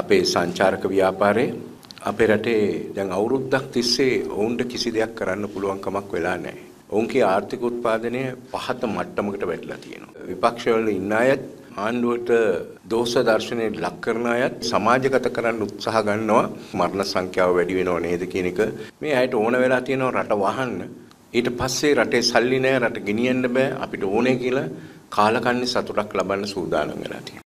අපේ සංචාරක ව්‍යාපාරයේ අපේ රටේ දැන් අවුරුද්දක් තිස්සේ ඔවුන්ට කිසි දෙයක් කරන්න පුළුවන් කමක් වෙලා නැහැ. ඔවුන්ගේ ආර්ථික උත්පාදනය පහත මට්ටමකට වැටිලා තියෙනවා. විපක්ෂවල ඉන්න අයත් ආණ්ඩුවට දෝෂ දර්ශනයට ලක් කරන අයත් සමාජගත කරන්න උත්සාහ ගන්නවා. මරණ සංඛ්‍යාව වැඩි වෙනව නේද කියන එක. මේ අයට ඕන වෙලා තියෙනවා රට වහන්න. ඊට පස්සේ රටේ සල්ලි නැහැ රට ගෙනියන්න බෑ. අපිට ඕනේ කියලා කාලකන්ණි සතුටක් ලබන්න සූදානම් වෙලා තියෙනවා.